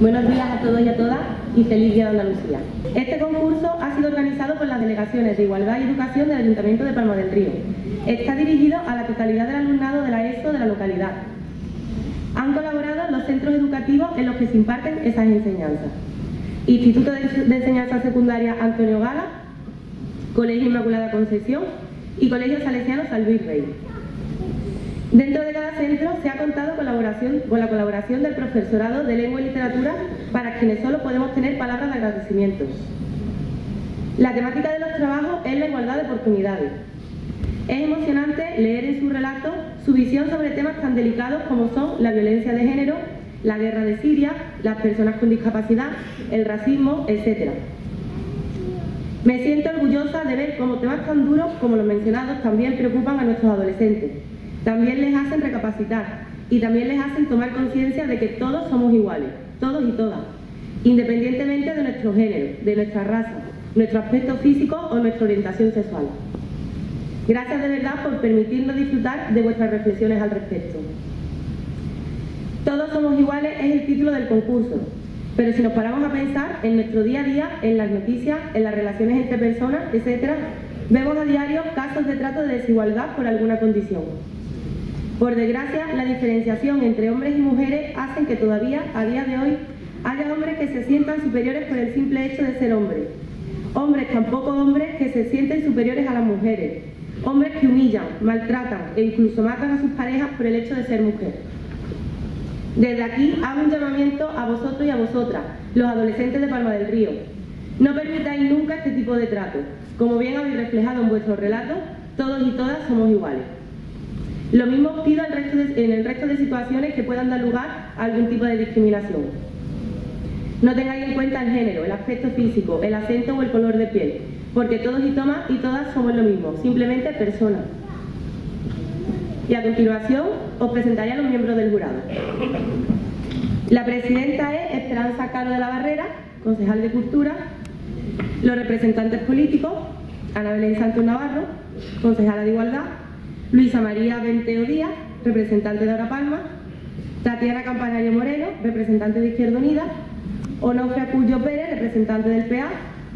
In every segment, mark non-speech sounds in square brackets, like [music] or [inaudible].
Buenos días a todos y a todas y feliz día de Andalucía. Este concurso ha sido organizado por las delegaciones de Igualdad y Educación del Ayuntamiento de Palma del Río. Está dirigido a la totalidad del alumnado de la ESO de la localidad. Han colaborado los centros educativos en los que se imparten esas enseñanzas. Instituto de Enseñanza Secundaria Antonio Gala, Colegio Inmaculada Concepción y Colegio Salesiano San Luis Rey. Dentro de cada centro se ha contado con la colaboración del profesorado de lengua y literatura para quienes solo podemos tener palabras de agradecimiento. La temática de los trabajos es la igualdad de oportunidades. Es emocionante leer en su relato su visión sobre temas tan delicados como son la violencia de género, la guerra de Siria, las personas con discapacidad, el racismo, etc. Me siento orgullosa de ver cómo temas tan duros como los mencionados también preocupan a nuestros adolescentes también les hacen recapacitar y también les hacen tomar conciencia de que todos somos iguales, todos y todas, independientemente de nuestro género, de nuestra raza, nuestro aspecto físico o nuestra orientación sexual. Gracias de verdad por permitirnos disfrutar de vuestras reflexiones al respecto. Todos somos iguales es el título del concurso, pero si nos paramos a pensar en nuestro día a día, en las noticias, en las relaciones entre personas, etc., vemos a diario casos de trato de desigualdad por alguna condición. Por desgracia, la diferenciación entre hombres y mujeres hacen que todavía, a día de hoy, haya hombres que se sientan superiores por el simple hecho de ser hombres. Hombres, tampoco hombres, que se sienten superiores a las mujeres. Hombres que humillan, maltratan e incluso matan a sus parejas por el hecho de ser mujer. Desde aquí hago un llamamiento a vosotros y a vosotras, los adolescentes de Palma del Río. No permitáis nunca este tipo de trato. Como bien habéis reflejado en vuestros relatos, todos y todas somos iguales. Lo mismo pido en el resto de situaciones que puedan dar lugar a algún tipo de discriminación. No tengáis en cuenta el género, el aspecto físico, el acento o el color de piel, porque todos y, y todas somos lo mismo, simplemente personas. Y a continuación os presentaré a los miembros del jurado. La presidenta es Esperanza Caro de la Barrera, concejal de Cultura. Los representantes políticos, Ana Belén Santos Navarro, concejala de Igualdad, Luisa María Venteo Díaz, representante de Ora Palma, Tatiana Campanario Moreno, representante de Izquierda Unida, Onofre Cuyo Pérez, representante del PA,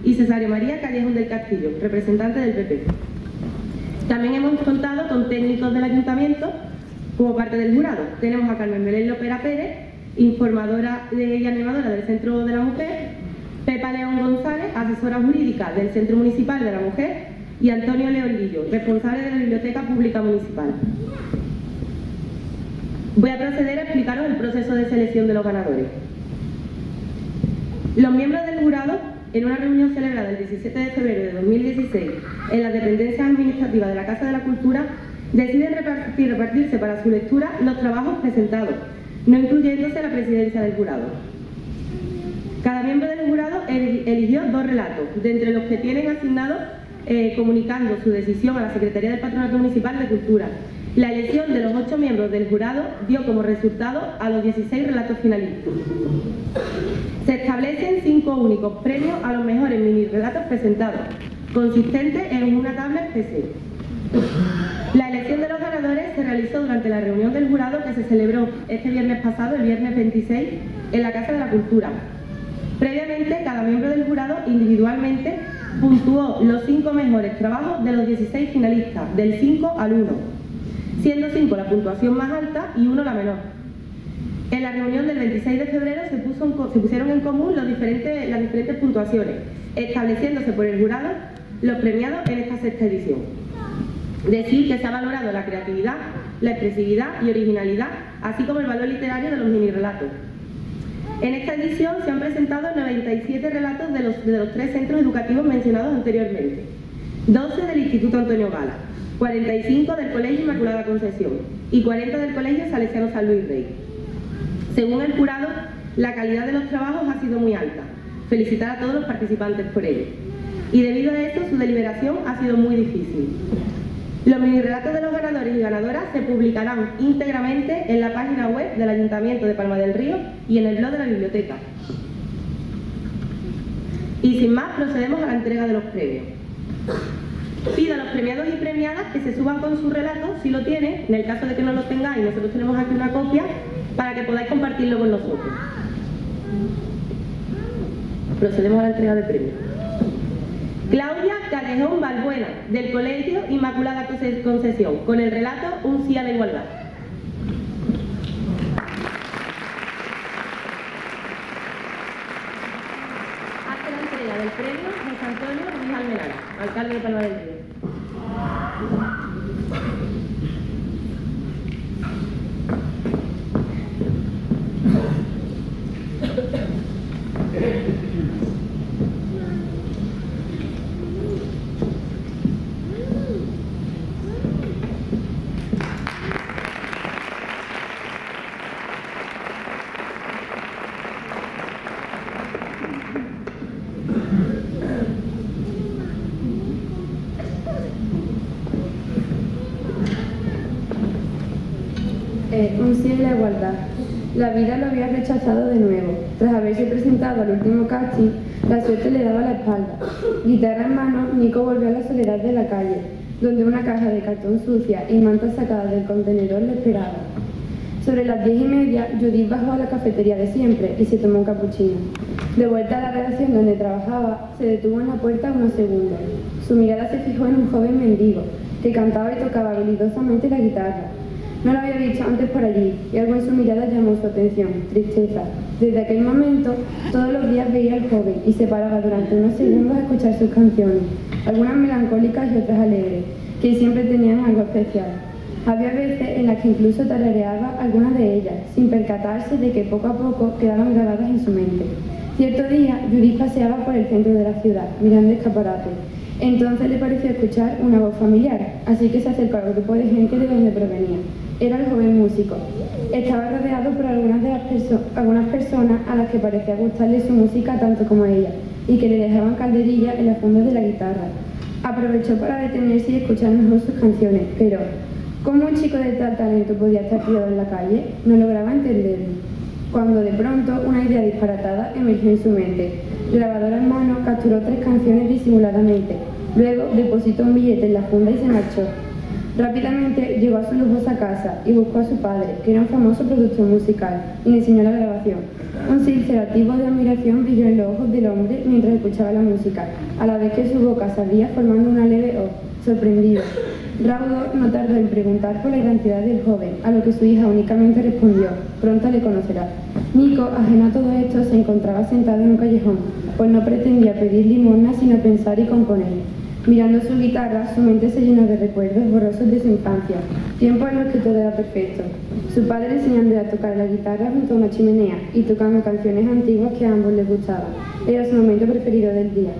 y Cesario María Callejón del Castillo, representante del PP. También hemos contado con técnicos del Ayuntamiento como parte del jurado. Tenemos a Carmen Belén Lopera Pérez, informadora y animadora del Centro de la Mujer, Pepa León González, asesora jurídica del Centro Municipal de la Mujer, y Antonio Leolillo, responsable de la Biblioteca Pública Municipal. Voy a proceder a explicaros el proceso de selección de los ganadores. Los miembros del jurado, en una reunión celebrada el 17 de febrero de 2016 en las dependencias administrativas de la Casa de la Cultura, deciden repartir, repartirse para su lectura los trabajos presentados, no incluyéndose la presidencia del jurado. Cada miembro del jurado eligió dos relatos, de entre los que tienen asignados eh, comunicando su decisión a la Secretaría del Patronato Municipal de Cultura. La elección de los ocho miembros del jurado dio como resultado a los 16 relatos finalistas. Se establecen cinco únicos premios a los mejores mini relatos presentados, consistentes en una tabla PC. La elección de los ganadores se realizó durante la reunión del jurado que se celebró este viernes pasado, el viernes 26, en la Casa de la Cultura. Previamente, cada miembro del jurado individualmente puntuó los cinco mejores trabajos de los 16 finalistas, del 5 al 1, siendo 5 la puntuación más alta y 1 la menor. En la reunión del 26 de febrero se, pusieron en común las diferentes puntuaciones, estableciéndose por el jurado los premiados en esta sexta edición. Decir que se ha valorado la creatividad, la expresividad y originalidad, así como el valor literario de los mini relatos, en esta edición se han presentado 97 relatos de los, de los tres centros educativos mencionados anteriormente, 12 del Instituto Antonio Gala, 45 del Colegio Inmaculada Concepción y 40 del Colegio Salesiano San Luis Rey. Según el jurado, la calidad de los trabajos ha sido muy alta. Felicitar a todos los participantes por ello. Y debido a esto, su deliberación ha sido muy difícil. Los mini relatos de los ganadores y ganadoras se publicarán íntegramente en la página web del Ayuntamiento de Palma del Río y en el blog de la biblioteca. Y sin más, procedemos a la entrega de los premios. Pido a los premiados y premiadas que se suban con su relato, si lo tienen, en el caso de que no lo tengáis, nosotros tenemos aquí una copia, para que podáis compartirlo con nosotros. Procedemos a la entrega de premios. Claudia Callejón Balbuena, del Colegio Inmaculada Concesión, con el relato Un sí a la igualdad. Hace la entrega del premio José Antonio Ruiz Almenara, alcalde de Palma del Río. Eh, un sí en la igualdad. La vida lo había rechazado de nuevo. Tras haberse presentado al último casting, la suerte le daba la espalda. Guitarra en mano, Nico volvió a la soledad de la calle, donde una caja de cartón sucia y mantas sacadas del contenedor le esperaba. Sobre las diez y media, Judith bajó a la cafetería de siempre y se tomó un capuchino. De vuelta a la redacción donde trabajaba, se detuvo en la puerta unos segundos. Su mirada se fijó en un joven mendigo, que cantaba y tocaba habilidosamente la guitarra. No lo había visto antes por allí y algo en su mirada llamó su atención, tristeza. Desde aquel momento, todos los días veía al joven y se paraba durante unos segundos a escuchar sus canciones, algunas melancólicas y otras alegres, que siempre tenían algo especial. Había veces en las que incluso tarareaba algunas de ellas, sin percatarse de que poco a poco quedaban grabadas en su mente. Cierto día, Judith paseaba por el centro de la ciudad, mirando escaparates. Entonces le pareció escuchar una voz familiar, así que se acercó al grupo de gente de donde provenía. Era el joven músico. Estaba rodeado por algunas, de las personas a las que parecía gustarle su música tanto como a ella, y que le dejaban calderillas en las fundas de la guitarra. Aprovechó para detenerse y escuchar mejor sus canciones, pero ¿cómo un chico de tal talento podía estar criado en la calle? No lograba entenderlo. Cuando de pronto una idea disparatada emergió en su mente. Grabadora en mano, capturó tres canciones disimuladamente. Luego depositó un billete en la funda y se marchó. Rápidamente llegó a su lujosa casa y buscó a su padre, que era un famoso productor musical, y le enseñó la grabación. Un sincerativo de admiración brilló en los ojos del hombre mientras escuchaba la música, a la vez que su boca se abría formando una leve O, sorprendido. Raudo no tardó en preguntar por la identidad del joven, a lo que su hija únicamente respondió, pronto le conocerá. Nico, ajeno a todo esto, se encontraba sentado en un callejón, pues no pretendía pedir limosna sino pensar y componer. Mirando su guitarra, su mente se llenó de recuerdos borrosos de su infancia, tiempos en los que todo era perfecto. Su padre enseñándole a tocar la guitarra junto a una chimenea y tocando canciones antiguas que a ambos les gustaban. Era su momento preferido del día.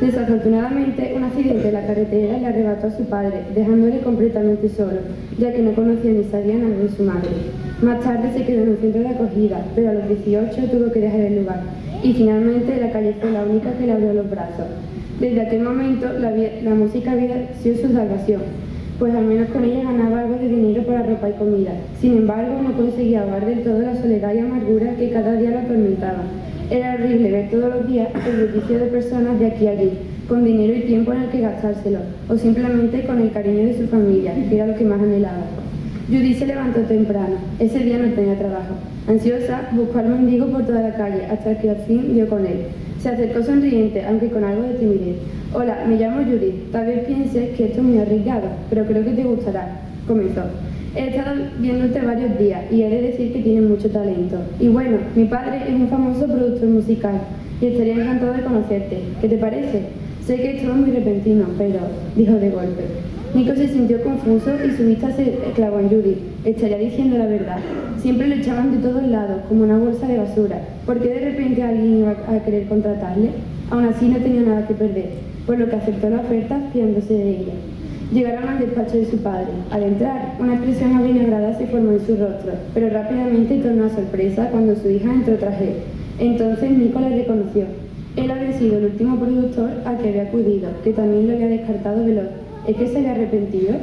Desafortunadamente, un accidente en la carretera le arrebató a su padre, dejándole completamente solo, ya que no conocía ni sabía nada de su madre. Más tarde se quedó en un centro de acogida, pero a los 18 tuvo que dejar el lugar, y finalmente la calle fue la única que le abrió los brazos. Desde aquel momento la, la, música había sido su salvación, pues al menos con ella ganaba algo de dinero para ropa y comida. Sin embargo, no conseguía ahogar del todo la soledad y amargura que cada día la atormentaba. Era horrible ver todos los días el bullicio de personas de aquí a allí, con dinero y tiempo en el que gastárselo, o simplemente con el cariño de su familia, que era lo que más anhelaba. Judy se levantó temprano. Ese día no tenía trabajo. Ansiosa, buscó al mendigo por toda la calle, hasta que al fin dio con él. Se acercó sonriente, aunque con algo de timidez. Hola, me llamo Judith. Tal vez pienses que esto es muy arriesgado, pero creo que te gustará. Comenzó. He estado viéndote varios días y he de decir que tienes mucho talento. Y bueno, mi padre es un famoso productor musical y estaría encantado de conocerte. ¿Qué te parece? Sé que esto es muy repentino, pero dijo de golpe. Nico se sintió confuso y su vista se clavó en Judith. Estaría diciendo la verdad. Siempre lo echaban de todos lados, como una bolsa de basura. ¿Por qué de repente alguien iba a querer contratarle? Aún así no tenía nada que perder, por lo que aceptó la oferta fiándose de ella. Llegaron al despacho de su padre. Al entrar, una expresión avinagrada se formó en su rostro, pero rápidamente tornó a sorpresa cuando su hija entró tras él. Entonces Nico la reconoció. Él había sido el último productor al que había acudido, que también lo había descartado veloz ¿Es que se había arrepentido?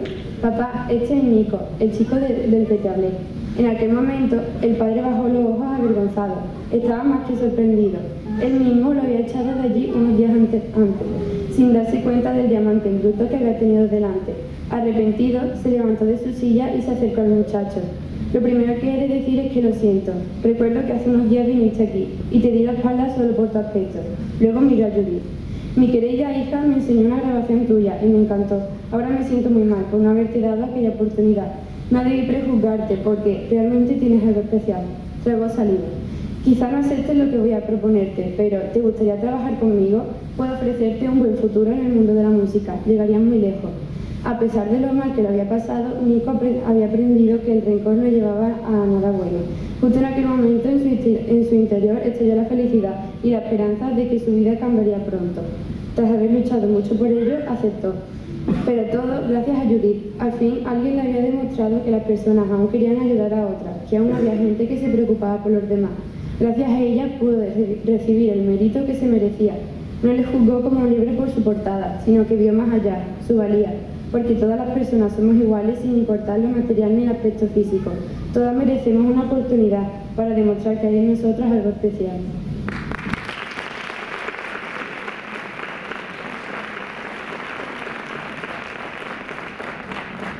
Papá, este es Nico, el chico del que. En aquel momento, el padre bajó los ojos avergonzado. Estaba más que sorprendido. Él mismo lo había echado de allí unos días antes, sin darse cuenta del diamante bruto que había tenido delante. Arrepentido, se levantó de su silla y se acercó al muchacho. Lo primero que he de decir es que lo siento. Recuerdo que hace unos días viniste aquí y te di la espalda solo por tu aspecto. Luego miré a Judith. Mi querida hija me enseñó una grabación tuya y me encantó. Ahora me siento muy mal por no haberte dado aquella oportunidad. No debí prejuzgarte porque realmente tienes algo especial. Traigo saliva. Quizá no aceptes lo que voy a proponerte, pero ¿te gustaría trabajar conmigo? Puedo ofrecerte un buen futuro en el mundo de la música. Llegarías muy lejos. A pesar de lo mal que lo había pasado, Nico había aprendido que el rencor no llevaba a nada bueno. Justo en aquel momento en su, interior estalló la felicidad y la esperanza de que su vida cambiaría pronto. Tras haber luchado mucho por ello, aceptó. Pero todo gracias a Judith. Al fin alguien le había demostrado que las personas aún querían ayudar a otras, que aún había gente que se preocupaba por los demás. Gracias a ella pudo recibir el mérito que se merecía. No le juzgó como libre por su portada, sino que vio más allá, su valía, porque todas las personas somos iguales sin importar lo material ni el aspecto físico. Todas merecemos una oportunidad para demostrar que hay en nosotros algo especial.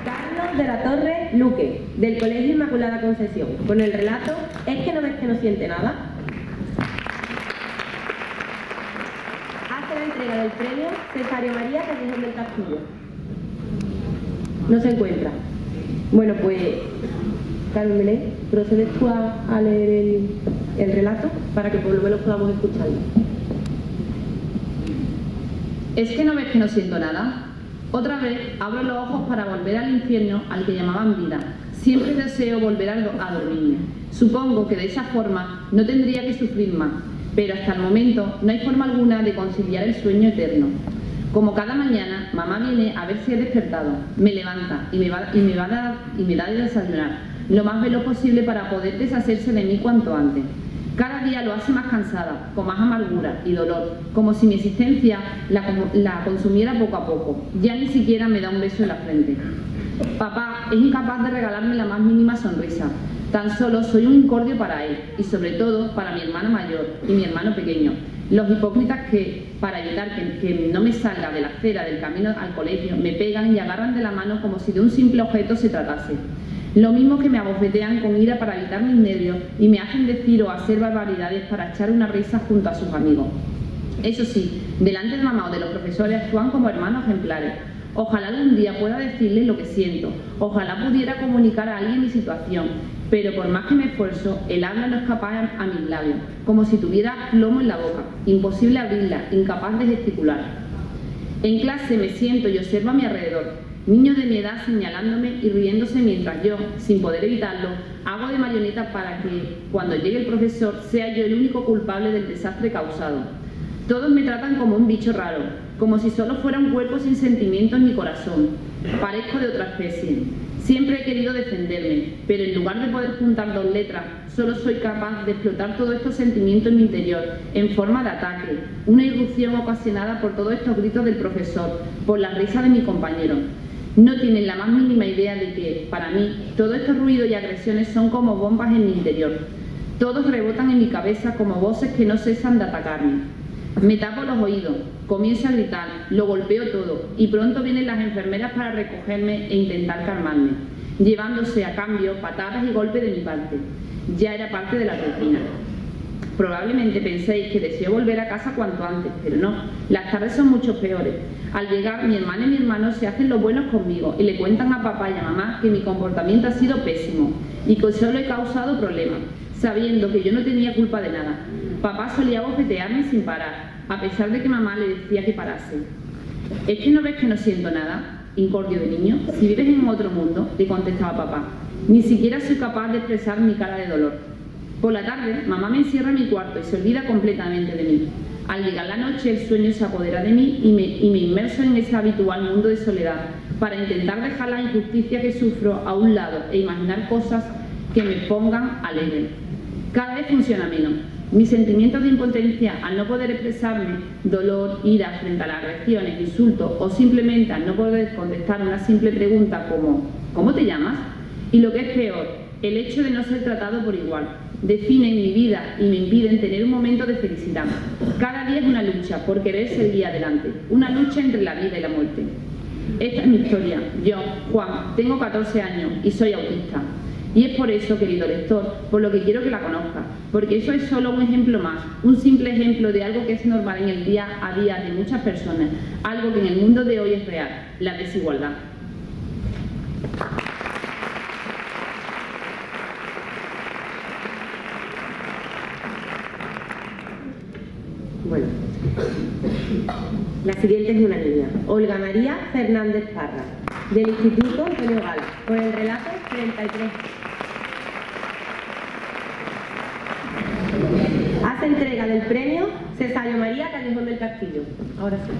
Carlos de la Torre Luque, del Colegio Inmaculada Concesión, con el relato ¿Es que no ves que no siente nada? Hace la entrega del premio Cesario María Callejón del Castillo. No se encuentra. Bueno, pues, Carmen procedes tú a, leer el, relato para que por lo menos podamos escucharlo. ¿Es que no ves que no siento nada? Otra vez abro los ojos para volver al infierno al que llamaban vida. Siempre deseo volver a dormirme. Supongo que de esa forma no tendría que sufrir más, pero hasta el momento no hay forma alguna de conciliar el sueño eterno. Como cada mañana, mamá viene a ver si he despertado, me levanta y me, va, y me, va a dar, y me da de desayunar, lo más veloz posible para poder deshacerse de mí cuanto antes. Cada día lo hace más cansada, con más amargura y dolor, como si mi existencia la, la consumiera poco a poco. Ya ni siquiera me da un beso en la frente. Papá es incapaz de regalarme la más mínima sonrisa. Tan solo soy un incordio para él y sobre todo para mi hermano mayor y mi hermano pequeño, los hipócritas que, para evitar que, no me salga de la acera del camino al colegio, me pegan y agarran de la mano como si de un simple objeto se tratase. Lo mismo que me abofetean con ira para evitar mis nervios y me hacen decir o hacer barbaridades para echar una risa junto a sus amigos. Eso sí, delante de mamá o de los profesores actúan como hermanos ejemplares. Ojalá algún día pueda decirles lo que siento, ojalá pudiera comunicar a alguien mi situación, pero por más que me esfuerzo, el habla no escapa a mis labios, como si tuviera plomo en la boca, imposible abrirla, incapaz de gesticular. En clase me siento y observo a mi alrededor, niños de mi edad señalándome y riéndose mientras yo, sin poder evitarlo, hago de marioneta para que, cuando llegue el profesor, sea yo el único culpable del desastre causado. Todos me tratan como un bicho raro, como si solo fuera un cuerpo sin sentimientos ni corazón. Parezco de otra especie. Siempre he querido defenderme, pero en lugar de poder juntar dos letras, solo soy capaz de explotar todos estos sentimientos en mi interior, en forma de ataque, una irrupción ocasionada por todos estos gritos del profesor, por la risa de mi compañero. No tienen la más mínima idea de que, para mí, todos estos ruidos y agresiones son como bombas en mi interior. Todos rebotan en mi cabeza como voces que no cesan de atacarme. Me tapo los oídos, Comienzo a gritar, lo golpeo todo y pronto vienen las enfermeras para recogerme e intentar calmarme, llevándose a cambio patadas y golpes de mi parte. Ya era parte de la rutina. Probablemente penséis que deseo volver a casa cuanto antes, pero no, las tardes son mucho peores. Al llegar, mi hermana y mi hermano se hacen los buenos conmigo y le cuentan a papá y a mamá que mi comportamiento ha sido pésimo y que solo he causado problemas, sabiendo que yo no tenía culpa de nada. Papá solía bofetearme sin parar, a pesar de que mamá le decía que parase. ¿Es que no ves que no siento nada? Incordio de niño. Si vives en otro mundo, le contestaba papá. Ni siquiera soy capaz de expresar mi cara de dolor. Por la tarde, mamá me encierra en mi cuarto y se olvida completamente de mí. Al llegar la noche, el sueño se apodera de mí y me, y me inmerso en ese habitual mundo de soledad para intentar dejar la injusticia que sufro a un lado e imaginar cosas que me pongan alegre. Cada vez funciona menos. Mis sentimientos de impotencia al no poder expresarme dolor, ira frente a las agresiones, insultos o simplemente al no poder contestar una simple pregunta como ¿cómo te llamas? Y lo que es peor, el hecho de no ser tratado por igual, definen mi vida y me impiden tener un momento de felicidad. Cada día es una lucha por querer seguir adelante, una lucha entre la vida y la muerte. Esta es mi historia. Yo, Juan, tengo 14 años y soy autista. Y es por eso, querido lector, por lo que quiero que la conozca, porque eso es solo un ejemplo más, un simple ejemplo de algo que es normal en el día a día de muchas personas, algo que en el mundo de hoy es real, la desigualdad. Bueno, la siguiente es una niña, Olga María Fernández Parra, del Instituto Antonio Gala, con el relato 33. Hace entrega del premio Cesario María Callejón del Castillo. Ahora sí.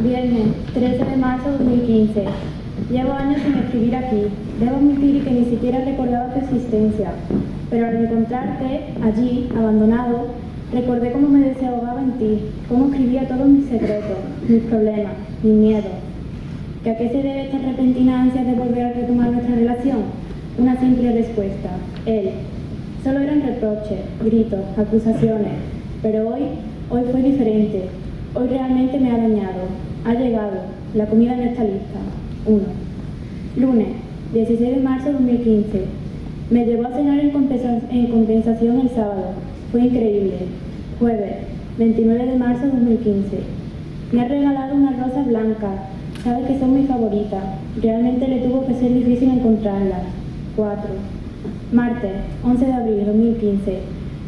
Viernes, [coughs] 13 de marzo de 2015. Llevo años sin escribir aquí. Debo admitir que ni siquiera recordaba tu existencia. Pero al encontrarte allí, abandonado, recordé cómo me desahogaba en ti, cómo escribía todos mis secretos, mis problemas, mis miedos. ¿Que a qué se debe esta repentina ansia de volver a retomar nuestra relación? Una simple respuesta. Él. Solo eran reproches, gritos, acusaciones. Pero hoy, hoy fue diferente. Hoy realmente me ha dañado. Ha llegado. La comida no está lista. 1. Lunes, 16 de marzo de 2015. Me llevó a cenar en, compensa- en compensación el sábado. Fue increíble. Jueves, 29 de marzo de 2015. Me ha regalado unas rosas blancas. Sabe que son mis favoritas. Realmente le tuvo que ser difícil encontrarlas. 4. Martes, 11 de abril de 2015.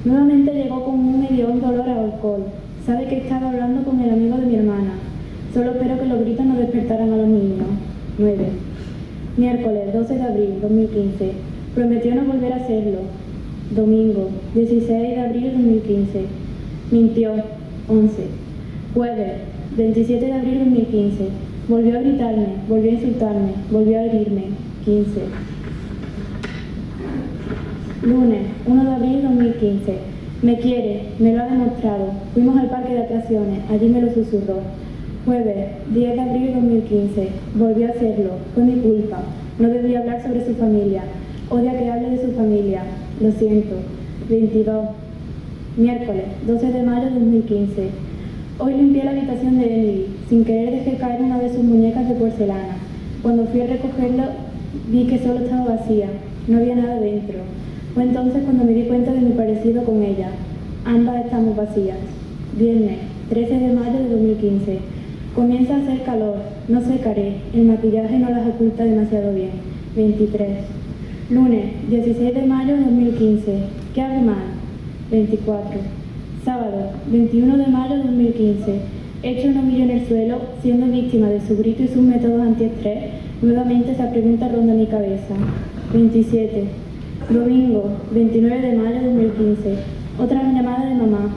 Nuevamente llegó con un medio dolor a alcohol. Sabe que estaba hablando con el amigo de mi hermana. Solo espero que los gritos no despertaran a los niños. 9. Miércoles 12 de abril 2015. Prometió no volver a hacerlo. Domingo 16 de abril 2015. Mintió. 11. Jueves 27 de abril 2015. Volvió a gritarme, volvió a insultarme, volvió a herirme. 15. Lunes 1 de abril 2015. Me quiere, me lo ha demostrado. Fuimos al parque de atracciones, allí me lo susurró. Jueves 10 de abril 2015. Volvió a hacerlo, fue mi culpa. No debía hablar sobre su familia. Odia que hable de su familia. Lo siento. 22. Miércoles 12 de mayo de 2015. Hoy limpié la habitación de Emily. Sin querer dejé caer una de sus muñecas de porcelana. Cuando fui a recogerlo, vi que solo estaba vacía. No había nada dentro. Fue entonces cuando me di cuenta de mi parecido con ella. Ambas estamos vacías. Viernes, 13 de mayo de 2015. Comienza a hacer calor. No secaré. El maquillaje no las oculta demasiado bien. 23. Lunes, 16 de mayo de 2015. ¿Qué hago mal? 24. Sábado, 21 de mayo de 2015. Hecho un humillo en el suelo, siendo víctima de su grito y sus métodos antiestrés, nuevamente esa pregunta ronda mi cabeza. 27. Domingo, 29 de mayo de 2015. Otra llamada de mamá.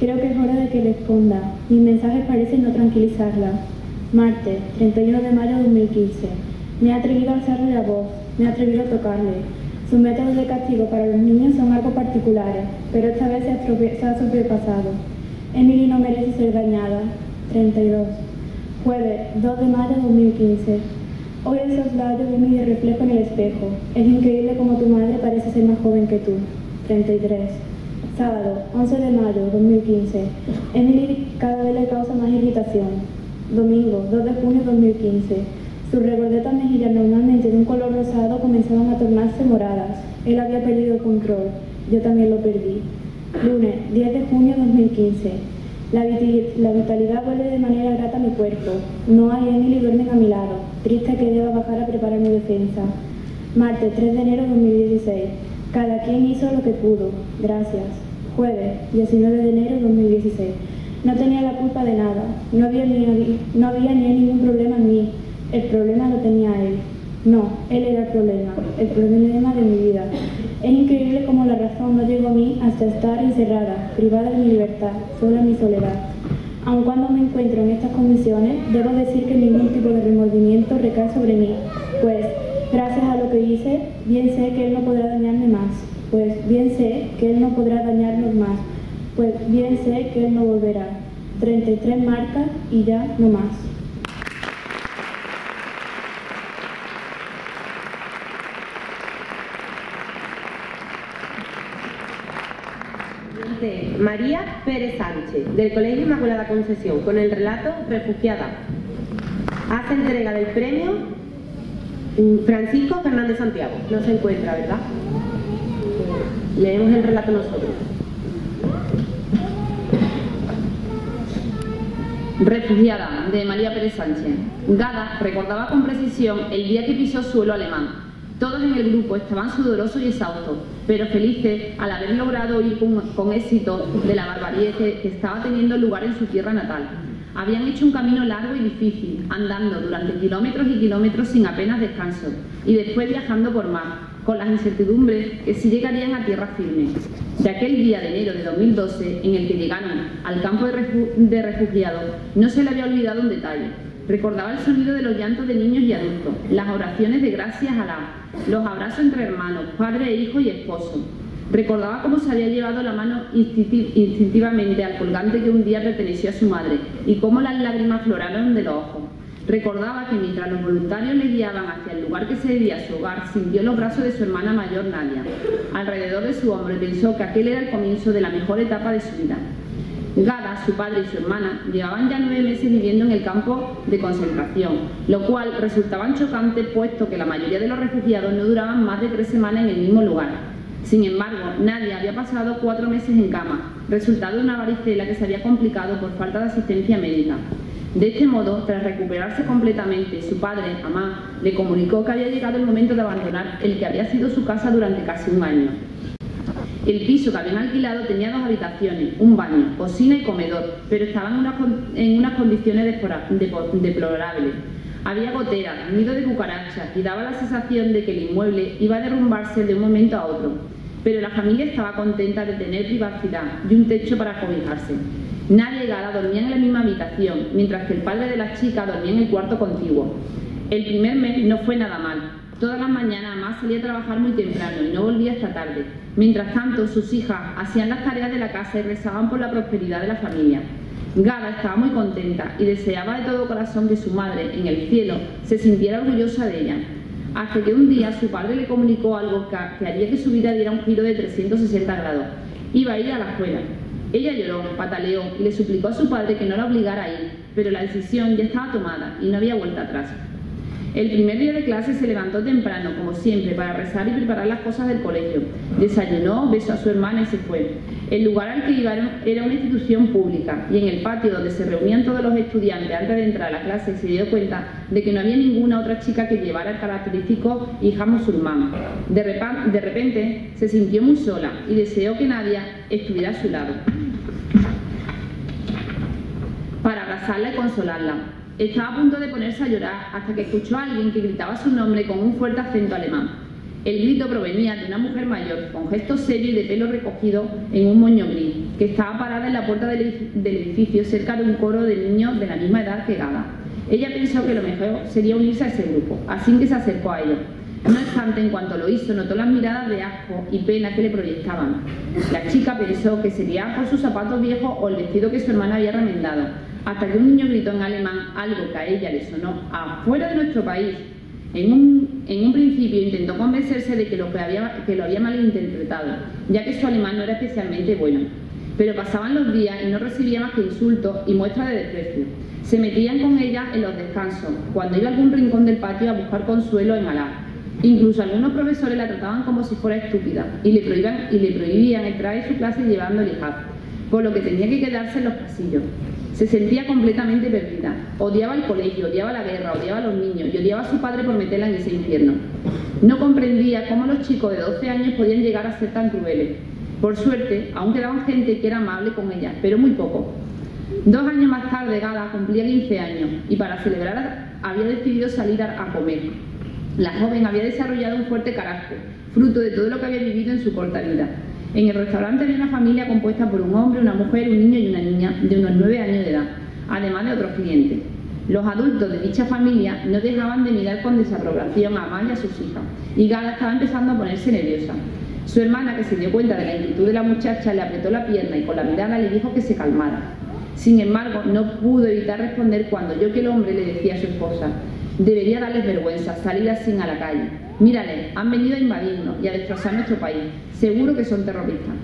Creo que es hora de que responda. Mis mensajes parecen no tranquilizarla. Martes, 31 de mayo de 2015. Me he atrevido a alzarle la voz. Me he atrevido a tocarle. Sus métodos de castigo para los niños son algo particulares, pero esta vez se ha, sobrepasado. Emily no merece ser dañada. 32. Jueves, 2 de mayo de 2015. Hoy el soslayo ve mi reflejo en el espejo. Es increíble como tu madre parece ser más joven que tú. 33. Sábado, 11 de mayo de 2015. Emily cada vez le causa más irritación. Domingo, 2 de junio de 2015. Sus regordetas mejillas normalmente de un color rosado comenzaban a tornarse moradas. Él había perdido el control. Yo también lo perdí. Lunes, 10 de junio de 2015. La, viti- la vitalidad vuelve de manera grata a mi cuerpo. No hay Emily duermen a mi lado. Triste que deba bajar a preparar mi defensa. Martes 3 de enero de 2016. Cada quien hizo lo que pudo. Gracias. Jueves 19 de enero de 2016. No tenía la culpa de nada. No había ni, no había ni ningún problema en mí. El problema lo tenía él. No, él era el problema. El problema de mi vida. Es increíble cómo la razón no llegó a mí hasta estar encerrada, privada de mi libertad, sola en mi soledad. Aun cuando me encuentro en estas condiciones, debo decir que ningún tipo de remordimiento recae sobre mí, pues gracias a lo que hice, bien sé que él no podrá dañarme más, pues bien sé que Él no podrá dañarnos más, pues bien sé que Él no volverá. 33 marcas y ya no más. María Pérez Sánchez, del Colegio Inmaculada Concesión, con el relato Refugiada. Hace entrega del premio mm, Francisco Fernández Santiago. No se encuentra, ¿verdad? Leemos el relato nosotros. Refugiada, de María Pérez Sánchez. Gada recordaba con precisión el día que pisó suelo alemán. Todos en el grupo estaban sudorosos y exhaustos, pero felices al haber logrado huir con, éxito de la barbarie que estaba teniendo lugar en su tierra natal. Habían hecho un camino largo y difícil, andando durante kilómetros y kilómetros sin apenas descanso, y después viajando por mar, con las incertidumbres que sí llegarían a tierra firme. De aquel día de enero de 2012, en el que llegaron al campo de, refu de refugiados, no se le había olvidado un detalle. Recordaba el sonido de los llantos de niños y adultos, las oraciones de gracias a la, los abrazos entre hermanos, padre, hijo y esposo. Recordaba cómo se había llevado la mano instintivamente al colgante que un día perteneció a su madre y cómo las lágrimas floraron de los ojos. Recordaba que mientras los voluntarios le guiaban hacia el lugar que se debía su hogar, sintió los brazos de su hermana mayor Nadia. Alrededor de su hombro pensó que aquel era el comienzo de la mejor etapa de su vida. Gada, su padre y su hermana llevaban ya nueve meses viviendo en el campo de concentración, lo cual resultaba chocante puesto que la mayoría de los refugiados no duraban más de tres semanas en el mismo lugar. Sin embargo, Nadia había pasado cuatro meses en cama, resultado de una varicela que se había complicado por falta de asistencia médica. De este modo, tras recuperarse completamente, su padre, Amá, le comunicó que había llegado el momento de abandonar el que había sido su casa durante casi un año. El piso que habían alquilado tenía dos habitaciones, un baño, cocina y comedor, pero unas, en unas condiciones deplorables. Había goteras, nido de cucarachas y daba la sensación de que el inmueble iba a derrumbarse de un momento a otro. Pero la familia estaba contenta de tener privacidad y un techo para cobijarse. Nadie y Gala dormían en la misma habitación, mientras que el padre de la chica dormía en el cuarto contiguo. El primer mes no fue nada mal. Todas las mañanas más salía a trabajar muy temprano y no volvía hasta tarde. Mientras tanto, sus hijas hacían las tareas de la casa y rezaban por la prosperidad de la familia. Gala estaba muy contenta y deseaba de todo corazón que su madre, en el cielo, se sintiera orgullosa de ella. Hasta que un día su padre le comunicó algo que, haría que su vida diera un giro de 360 grados. Iba a ir a la escuela. Ella lloró, pataleó y le suplicó a su padre que no la obligara a ir, pero la decisión ya estaba tomada y no había vuelta atrás. El primer día de clase se levantó temprano, como siempre, para rezar y preparar las cosas del colegio. Desayunó, besó a su hermana y se fue. El lugar al que iba era una institución pública y en el patio donde se reunían todos los estudiantes antes de entrar a la clase se dio cuenta de que no había ninguna otra chica que llevara el característico hija musulmán. De, de repente se sintió muy sola y deseó que Nadia estuviera a su lado para abrazarla y consolarla. Estaba a punto de ponerse a llorar hasta que escuchó a alguien que gritaba su nombre con un fuerte acento alemán. El grito provenía de una mujer mayor, con gesto serio y de pelo recogido en un moño gris, que estaba parada en la puerta del edificio cerca de un coro de niños de la misma edad que Gada. Ella pensó que lo mejor sería unirse a ese grupo, así que se acercó a ellos. No obstante, en cuanto lo hizo, notó las miradas de asco y pena que le proyectaban. La chica pensó que sería por sus zapatos viejos o el vestido que su hermana había remendado, hasta que un niño gritó en alemán algo que a ella le sonó afuera de nuestro país. En un, en un principio intentó convencerse de que lo, que, había, que lo había malinterpretado, ya que su alemán no era especialmente bueno. Pero pasaban los días y no recibía más que insultos y muestras de desprecio. Se metían con ella en los descansos, cuando iba a algún rincón del patio a buscar consuelo en Alá. Incluso algunos profesores la trataban como si fuera estúpida y le prohibían, y le prohibían entrar en su clase llevando el hijab, por lo que tenía que quedarse en los pasillos. Se sentía completamente perdida. Odiaba el colegio, odiaba la guerra, odiaba a los niños y odiaba a su padre por meterla en ese infierno. No comprendía cómo los chicos de 12 años podían llegar a ser tan crueles. Por suerte, aún quedaban gente que era amable con ella, pero muy poco. Dos años más tarde, Gala cumplía 15 años y para celebrar había decidido salir a comer. La joven había desarrollado un fuerte carácter, fruto de todo lo que había vivido en su corta vida. En el restaurante había una familia compuesta por un hombre, una mujer, un niño y una niña de unos nueve años de edad, además de otros clientes. Los adultos de dicha familia no dejaban de mirar con desaprobación a Amaya y a sus hijas, y Gala estaba empezando a ponerse nerviosa. Su hermana, que se dio cuenta de la inquietud de la muchacha, le apretó la pierna y con la mirada le dijo que se calmara. Sin embargo, no pudo evitar responder cuando yo que el hombre le decía a su esposa, debería darles vergüenza salir así a la calle. Mírale, han venido a invadirnos y a destrozar nuestro país. Seguro que son terroristas.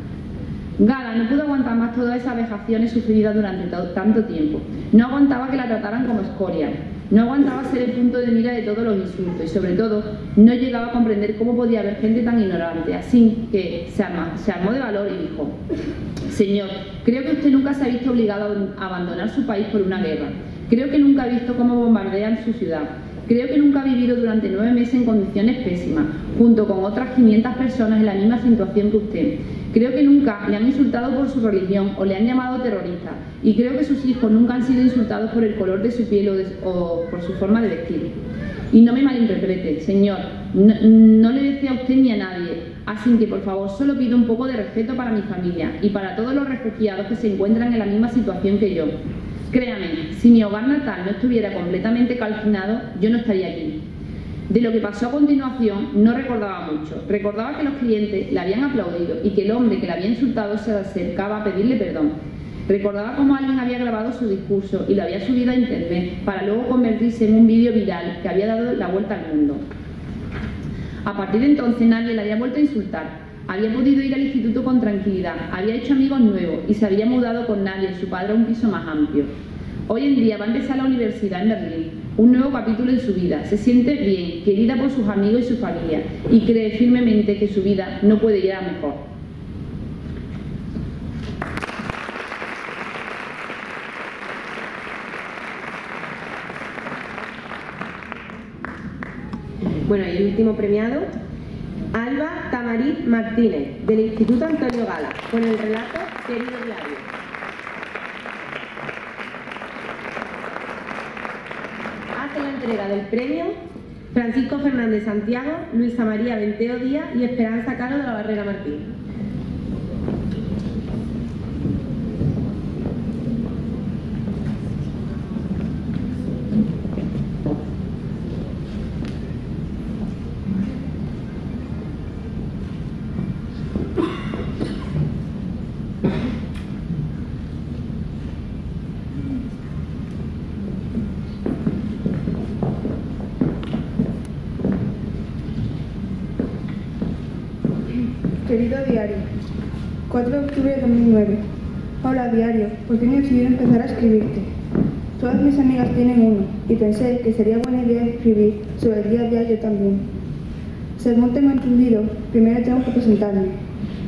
Gala no pudo aguantar más todas esas vejaciones sufridas durante tanto tiempo. No aguantaba que la trataran como escoria. No aguantaba ser el punto de mira de todos los insultos y sobre todo no llegaba a comprender cómo podía haber gente tan ignorante. Así que se armó de valor y dijo, Señor, creo que usted nunca se ha visto obligado a abandonar su país por una guerra. Creo que nunca ha visto cómo bombardean su ciudad. Creo que nunca ha vivido durante nueve meses en condiciones pésimas, junto con otras 500 personas en la misma situación que usted. Creo que nunca le han insultado por su religión o le han llamado terrorista. Y creo que sus hijos nunca han sido insultados por el color de su piel o, por su forma de vestir. Y no me malinterprete, señor, no, no, le decía a usted ni a nadie, así que por favor solo pido un poco de respeto para mi familia y para todos los refugiados que se encuentran en la misma situación que yo. Créame, si mi hogar natal no estuviera completamente calcinado, yo no estaría aquí. De lo que pasó a continuación no recordaba mucho. Recordaba que los clientes le habían aplaudido y que el hombre que le había insultado se acercaba a pedirle perdón. Recordaba cómo alguien había grabado su discurso y lo había subido a internet para luego convertirse en un vídeo viral que había dado la vuelta al mundo. A partir de entonces nadie le había vuelto a insultar, había podido ir al instituto con tranquilidad, había hecho amigos nuevos y se había mudado con nadie, su padre a un piso más amplio. Hoy en día va a empezar la universidad en Berlín, un nuevo capítulo en su vida. Se siente bien, querida por sus amigos y su familia, y cree firmemente que su vida no puede ir a mejor. Bueno, y el último premiado Alba Tamarit Martínez, del Instituto Antonio Gala, con el relato Querido Diario. Hace la entrega del premio Francisco Fernández Santiago, Luisa María Venteo Díaz y Esperanza Caro de la Barrera Martín. Querido diario, 4 de octubre de 2009. Hola diario, por fin he decidido empezar a escribirte. Todas mis amigas tienen uno y pensé que sería buena idea escribir sobre el día a día yo también. Según tengo entendido, primero tengo que presentarme.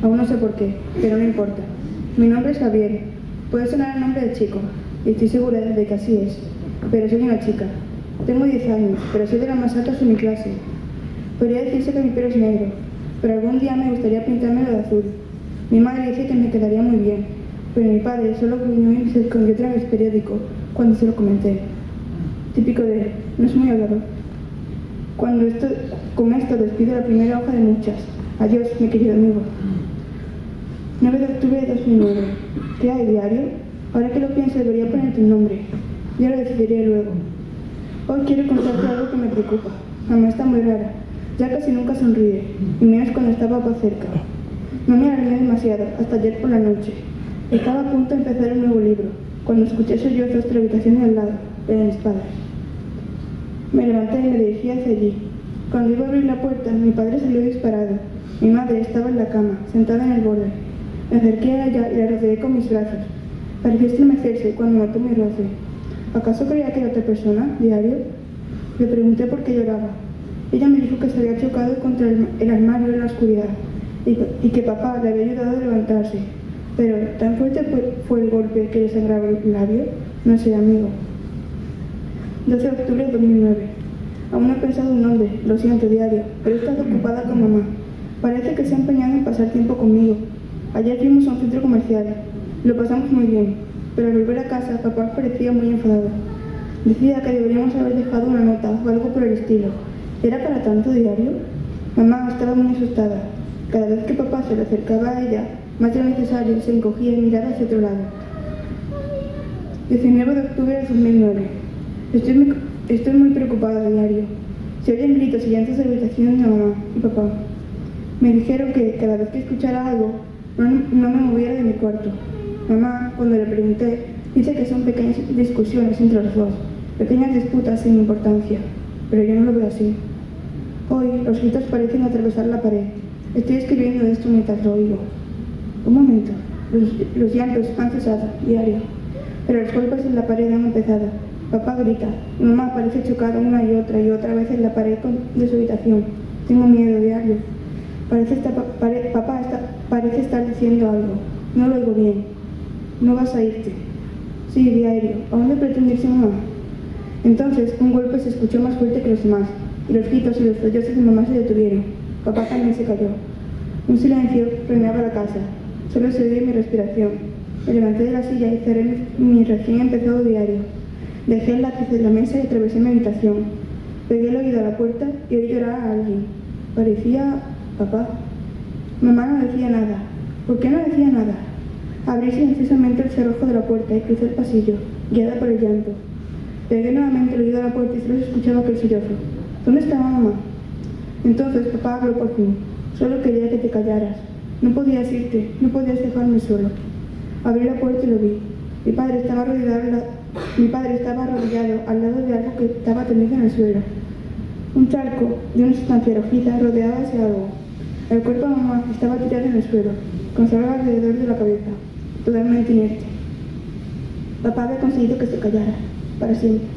Aún no sé por qué, pero no importa. Mi nombre es Javier. Puede sonar el nombre de chico, y estoy segura de que así es, pero soy una chica. Tengo 10 años, pero soy de las más altas en mi clase. Podría decirse que mi pelo es negro, pero algún día me gustaría pintármelo de azul. Mi madre dice que me quedaría muy bien, pero mi padre solo gruñó y se escondió tras el periódico cuando se lo comenté. Típico de él, no es muy hablador. Cuando esto, con esto despido la primera hoja de muchas. Adiós, mi querido amigo. 9 de octubre de 2009. ¿Qué hay, diario? Ahora que lo pienso, debería poner tu nombre. Ya lo decidiré luego. Hoy quiero contarte algo que me preocupa. Mamá está muy rara. Ya casi nunca sonríe, y menos cuando está papá cerca. No me alarmé demasiado, hasta ayer por la noche. Estaba a punto de empezar un nuevo libro, cuando escuché sollozos de la habitación al lado, mis padres. Me levanté y me dirigí hacia allí. Cuando iba a abrir la puerta, mi padre salió disparado. Mi madre estaba en la cama, sentada en el borde. Me acerqué a ella y la rodeé con mis brazos. Pareció estremecerse cuando notó mi roce. ¿Acaso creía que era otra persona, diario? Le pregunté por qué lloraba. Ella me dijo que se había chocado contra el, armario en la oscuridad y, que papá le había ayudado a levantarse. Pero tan fuerte fue, el golpe que le sangraba el labio. No sé, amigo. 12 de octubre de 2009. Aún no he pensado un nombre, lo siento, diario, pero he estado ocupada con mamá. Parece que se ha empeñado en pasar tiempo conmigo. Ayer fuimos a un centro comercial. Lo pasamos muy bien, pero al volver a casa papá parecía muy enfadado. Decía que deberíamos haber dejado una nota o algo por el estilo. ¿Era para tanto diario? Mamá estaba muy asustada. Cada vez que papá se le acercaba a ella, más de lo necesario, se encogía y miraba hacia otro lado. 19 de octubre de 2009. Estoy muy, estoy muy preocupada diario. Se oyen gritos y llantos de habitación de mamá y papá. Me dijeron que cada vez que escuchara algo, no, no me moviera de mi cuarto. Mamá, cuando le pregunté, dice que son pequeñas discusiones entre los dos, pequeñas disputas sin importancia, pero yo no lo veo así. Hoy los gritos parecen atravesar la pared. Estoy escribiendo esto mientras lo oigo. Un momento. Los, llantos han cesado, diario. Pero los golpes en la pared han empezado. Papá grita. Mamá parece chocada una y otra y otra vez en la pared de su habitación. Tengo miedo, diario. Parece pare- papá está- parece estar diciendo algo. No lo oigo bien. No vas a irte. Sí, diario. ¿A dónde pretende irse mamá? Entonces, un golpe se escuchó más fuerte que los demás, los gritos y los sollozos de mamá se detuvieron. Papá también se cayó. Un silencio reinaba la casa. Solo se oía mi respiración. Me levanté de la silla y cerré mi, recién empezado diario. Dejé el lápiz en la mesa y atravesé mi habitación. Pegué el oído a la puerta y oí llorar a alguien. Parecía papá. Mamá no decía nada. ¿Por qué no decía nada? Abrí silenciosamente el cerrojo de la puerta y crucé el pasillo, guiada por el llanto. Pegué nuevamente el oído a la puerta y solo escuchaba aquel sollozo. ¿Dónde estaba mamá? Entonces papá habló por fin. Solo quería que te callaras. No podías irte, no podías dejarme solo. Abrí la puerta y lo vi. Mi padre estaba arrodillado, la- mi padre estaba arrodillado al lado de algo que estaba tendido en el suelo. Un charco de una sustancia rojiza rodeaba ese algo. El cuerpo de mamá estaba tirado en el suelo, con solo alrededor de la cabeza, totalmente inerte. Papá había conseguido que se callara, para siempre.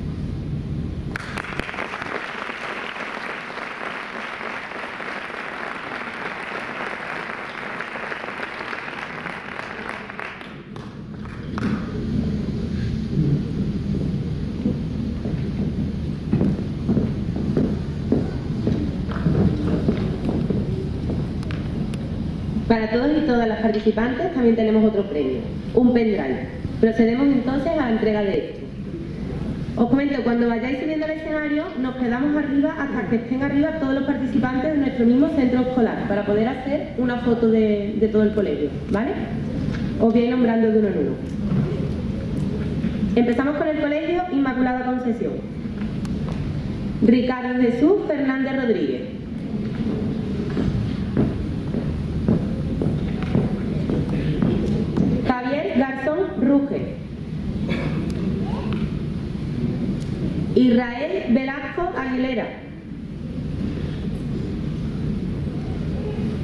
Para todos y todas las participantes también tenemos otro premio, un pendrive. Procedemos entonces a la entrega de esto. Os comento, cuando vayáis subiendo al escenario, nos quedamos arriba hasta que estén arriba todos los participantes de nuestro mismo centro escolar, para poder hacer una foto de, todo el colegio, ¿vale? Os voy nombrando de uno en uno. Empezamos con el colegio Inmaculada Concesión. Ricardo Jesús Fernández Rodríguez. Javier Garzón Ruge. Israel Velasco Aguilera.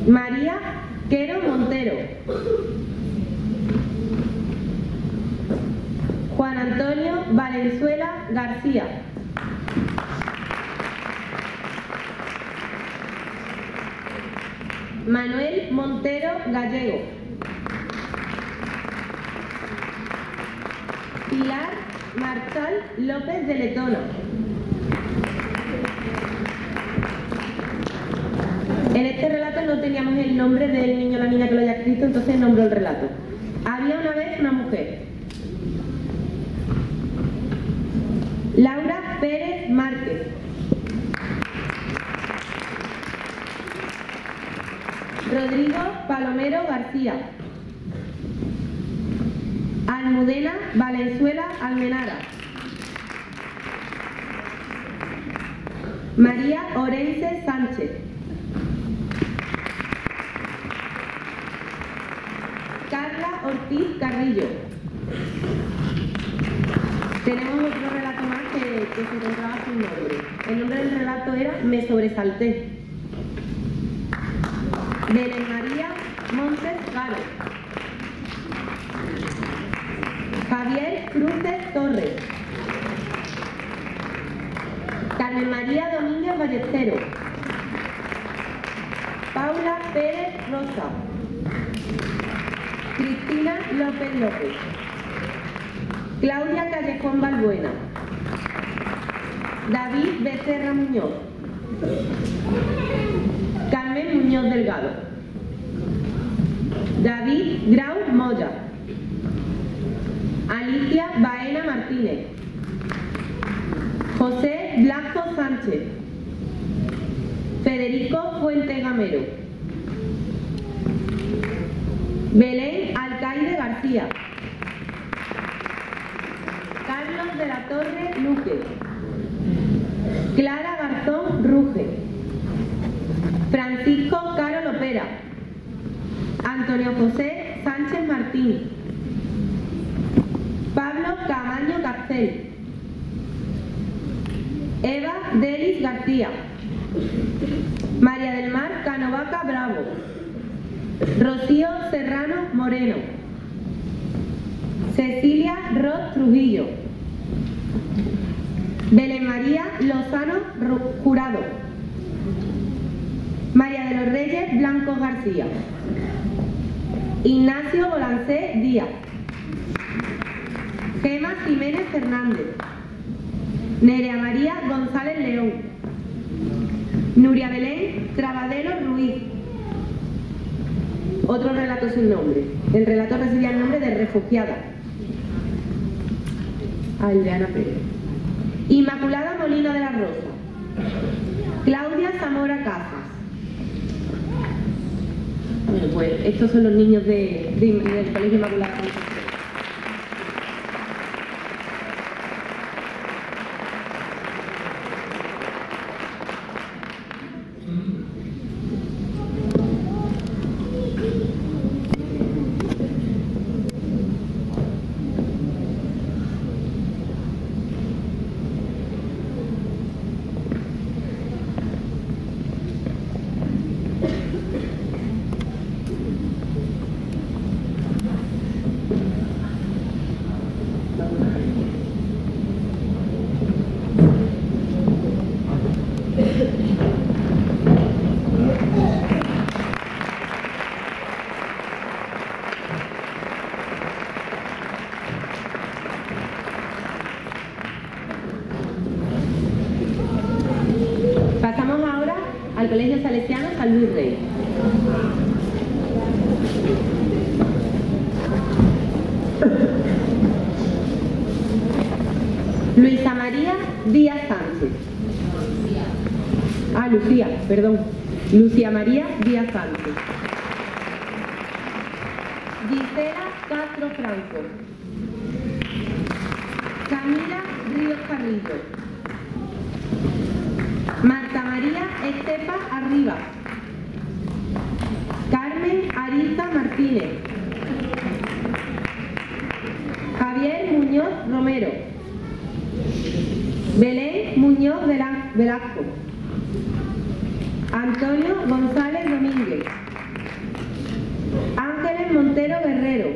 María Quero Montero. Juan Antonio Valenzuela García. Manuel Montero Gallego. Pilar Marchal López de Letona. En este relato no teníamos el nombre del niño o la niña que lo haya escrito, entonces nombró el relato. Había una vez una mujer. Laura Pérez Márquez. Rodrigo Palomero García. Almudena Valenzuela Almenara. María Orense Sánchez. Carla Ortiz Carrillo. Tenemos otro relato más que, se encontraba sin nombre. El nombre del relato era Me sobresalté. Belén María Montes Garo. Javier Cruces Torres. Carmen María Domínguez Ballesteros. Paula Pérez Rosa. Cristina López López. Claudia Callejón Balbuena. David Becerra Muñoz. Carmen Muñoz Delgado. David Grau Moya. Alicia Baena Martínez. José Blasco Sánchez. Federico Fuente Gamero. Belén Alcaide García. Carlos de la Torre Luque. Clara Garzón Ruge. Francisco Caro Lopera. Antonio José Sánchez Martín. Pablo Camaño Carcel. Eva Delis García. María del Mar Canovaca Bravo. Rocío Serrano Moreno. Cecilia Roth Trujillo. Belén María Lozano Jurado. María de los Reyes Blanco García. Ignacio Bolancé Díaz. Gema Jiménez Fernández. Nerea María González León. Nuria Belén Trabadelo Ruiz. Otro relato sin nombre. El relato recibía el nombre de refugiada. Aldeana Pérez. Inmaculada Molina de la Rosa. Claudia Zamora Casas. Bueno, pues estos son los niños de- del Colegio Inmaculada Concepción. Pasamos ahora al Colegio Salesiano San Luis Rey. Luisa María Díaz Sánchez. Ah, Lucía, perdón. Lucía María Díaz Sánchez. Gisela Castro Franco. Camila Ríos Carrillo. Marta María Estepa Arriba. Carmen Arista Martínez. Javier Muñoz Romero. Belén Muñoz Vela- Velasco. Antonio González Domínguez. Ángeles Montero Guerrero.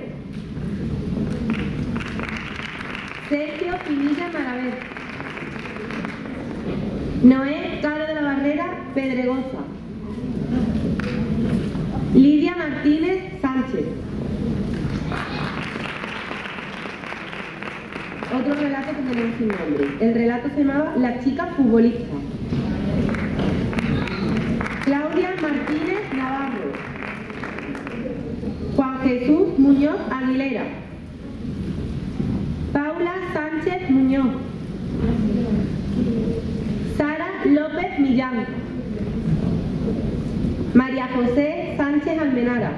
Sergio Pinilla Maravet. Noé Caro de la Barrera Pedregosa. Lidia Martínez Sánchez. Otro relato que tenemos sin nombre. El relato se llamaba La chica futbolista. Claudia Martínez Navarro. Juan Jesús Aguilera. Paula Sánchez Muñoz. Sara López Millán. María José Sánchez Almenara.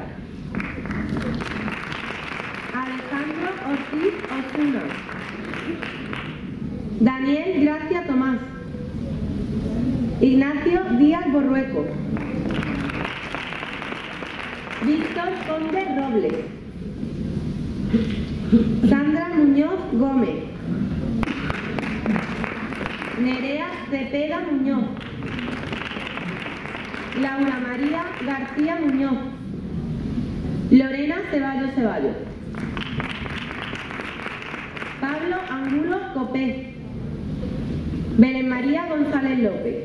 Alejandro Ortiz Osuna. Daniel Gracia Tomás. Ignacio Díaz Borrueco. Víctor Conde Robles. Sandra Muñoz Gómez. Nerea Cepeda Muñoz. Laura María García Muñoz. Lorena Ceballos Ceballos. Pablo Angulo Copé. Belén María González López.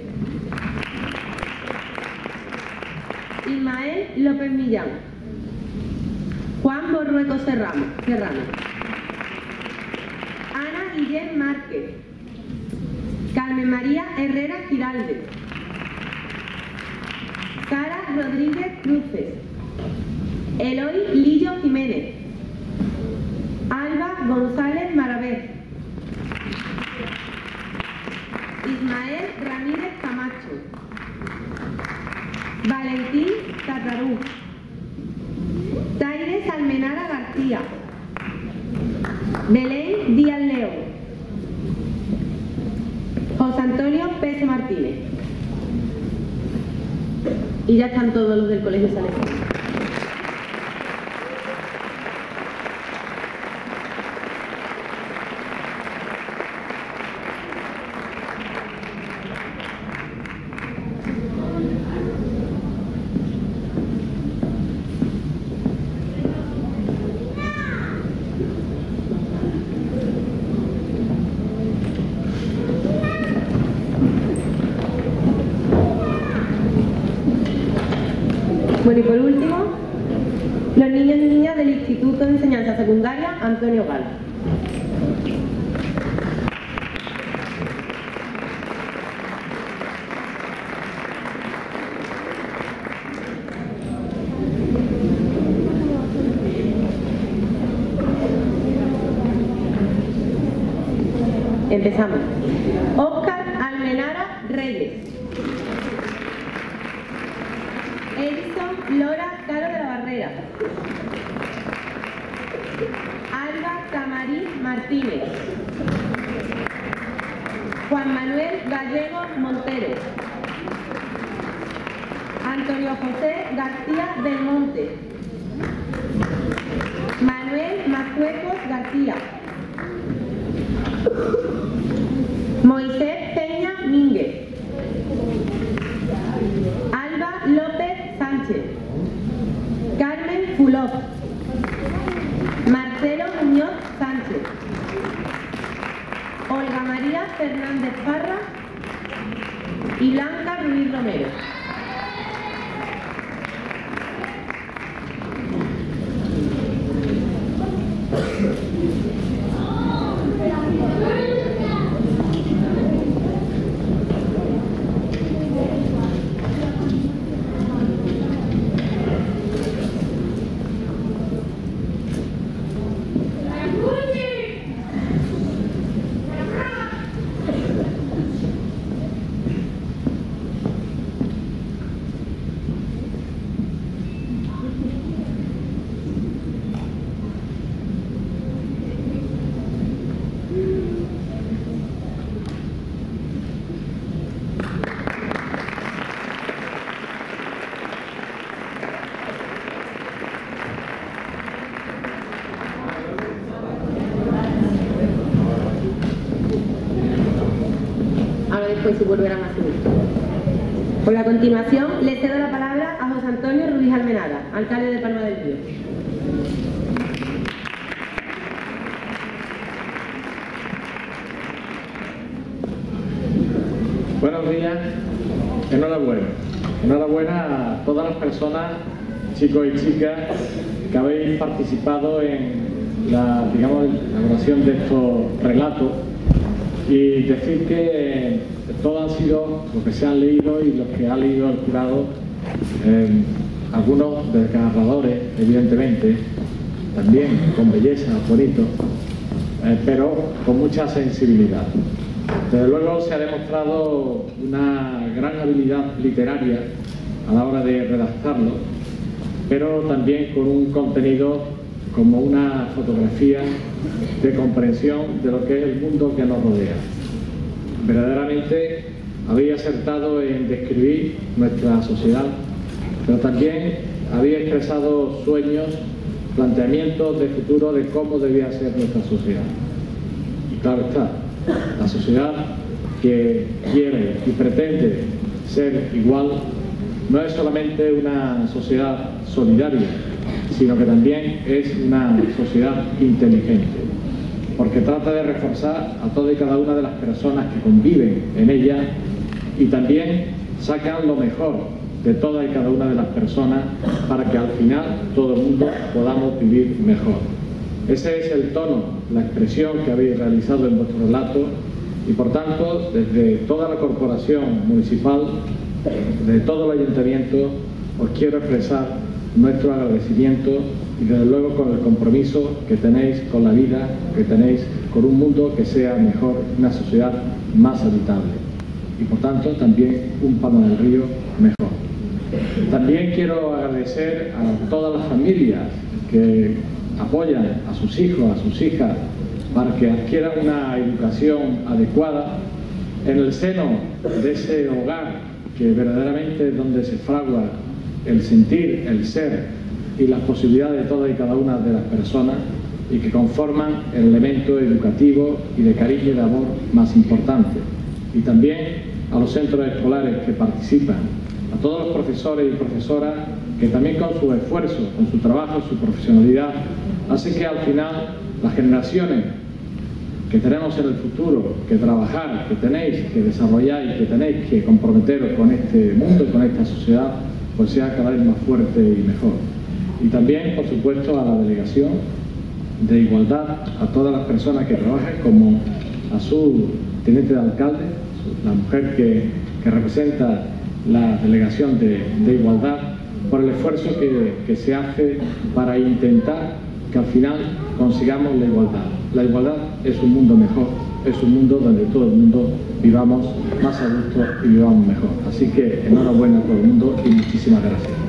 Ismael López Millán. Juan Borrueco Serrano. Serrano. Ana Guillén Márquez. Carmen María Herrera Giralde. Sara Rodríguez Cruces. Eloy Lillo Jiménez. Alba González Maravet. Ismael Ramírez Camacho. Valentín Tatarú. Taires Almenara García. Belén Díaz León. José Antonio Pérez Martínez. Y ya están todos los del Colegio Salesiano. Bueno, y por último, los niños y niñas del Instituto de Enseñanza Secundaria Antonio Gal. Empezamos. Óscar Almenara Reyes. Edison Lora Caro de la Barrera. Alba Camarí Martínez. Juan Manuel Gallego Montero. Antonio Del Monte. Manuel Mazuecos García. Moisés Peña Mínguez. Alba López Sánchez. Carmen Fulop. Marcelo Muñoz Sánchez. Olga María Fernández Parra y Blanca Ruiz Romero. Volverán a subir. Por la continuación, le cedo la palabra a José Antonio Ruiz Almenara, alcalde de Palma del Río. Buenos días, enhorabuena. Enhorabuena a todas las personas, chicos y chicas, que habéis participado en la, digamos, la elaboración de estos relatos y decir que todos han sido los que se han leído y los que ha leído el jurado, eh, algunos desgarradores, evidentemente, también con belleza, bonitos, eh, pero con mucha sensibilidad. Desde luego se ha demostrado una gran habilidad literaria a la hora de redactarlo, pero también con un contenido como una fotografía de comprensión de lo que es el mundo que nos rodea. Verdaderamente había acertado en describir nuestra sociedad, pero también había expresado sueños, planteamientos de futuro de cómo debía ser nuestra sociedad. Y claro está, la sociedad que quiere y pretende ser igual no es solamente una sociedad solidaria, sino que también es una sociedad inteligente, porque trata de reforzar a toda y cada una de las personas que conviven en ella y también sacan lo mejor de toda y cada una de las personas para que al final todo el mundo podamos vivir mejor. Ese es el tono, la expresión que habéis realizado en vuestro relato y por tanto desde toda la corporación municipal, de todo el ayuntamiento, os quiero expresar nuestro agradecimiento y desde luego con el compromiso que tenéis con la vida, que tenéis con un mundo que sea mejor, una sociedad más habitable y por tanto también un Palma del Río mejor. También quiero agradecer a todas las familias que apoyan a sus hijos, a sus hijas, para que adquieran una educación adecuada en el seno de ese hogar que verdaderamente es donde se fragua el sentir, el ser y las posibilidades de todas y cada una de las personas y que conforman el elemento educativo y de cariño y de amor más importante. Y también a los centros escolares que participan, a todos los profesores y profesoras que también con su esfuerzo, con su trabajo, su profesionalidad, hacen que al final las generaciones que tenemos en el futuro, que trabajar, que tenéis que desarrollar y que tenéis que comprometeros con este mundo y con esta sociedad, pues sea cada vez más fuerte y mejor. Y también, por supuesto, a la delegación de igualdad, a todas las personas que trabajan, como a su teniente de alcalde, la mujer que, que representa la delegación de, de igualdad, por el esfuerzo que, que se hace para intentar que al final consigamos la igualdad. La igualdad es un mundo mejor, es un mundo donde todo el mundo vivamos más a gusto y vivamos mejor. Así que enhorabuena a todo el mundo y muchísimas gracias.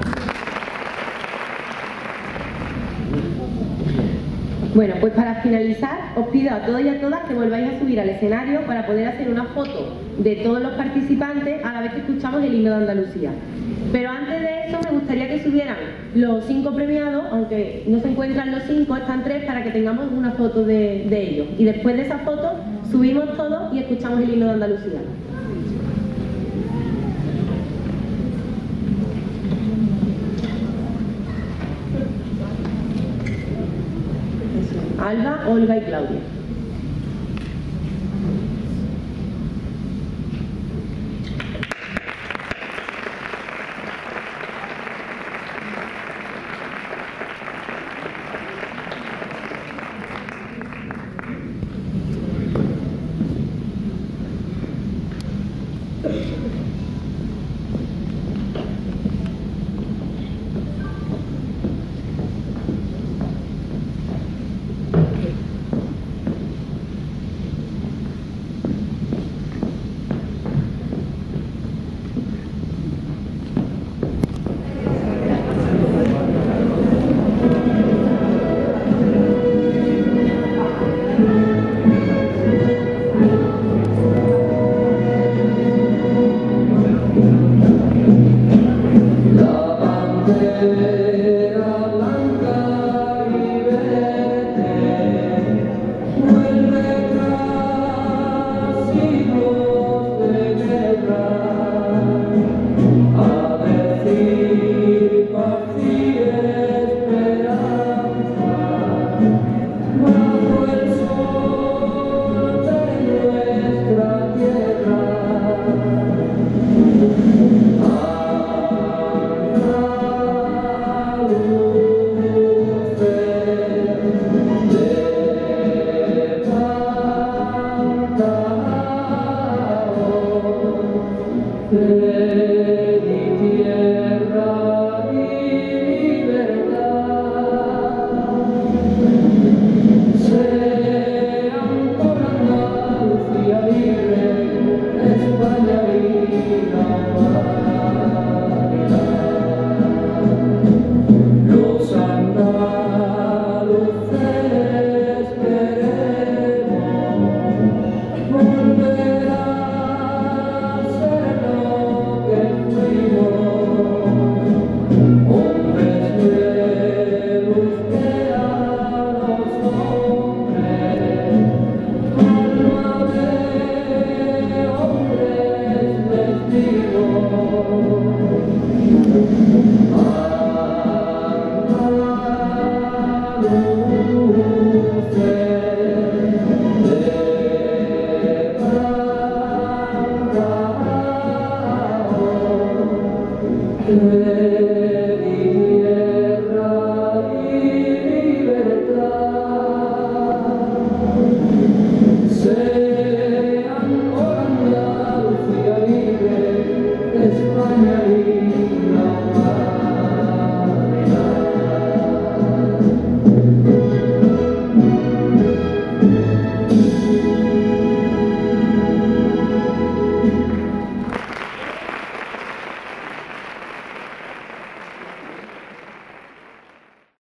Bueno, pues para finalizar, os pido a todos y a todas que volváis a subir al escenario para poder hacer una foto de todos los participantes a la vez que escuchamos el himno de Andalucía. Pero antes de eso me gustaría que subieran los cinco premiados, aunque no se encuentran los cinco, están tres para que tengamos una foto de, de ellos. Y después de esa foto subimos todos y escuchamos el himno de Andalucía. Alba, Olga y Claudia.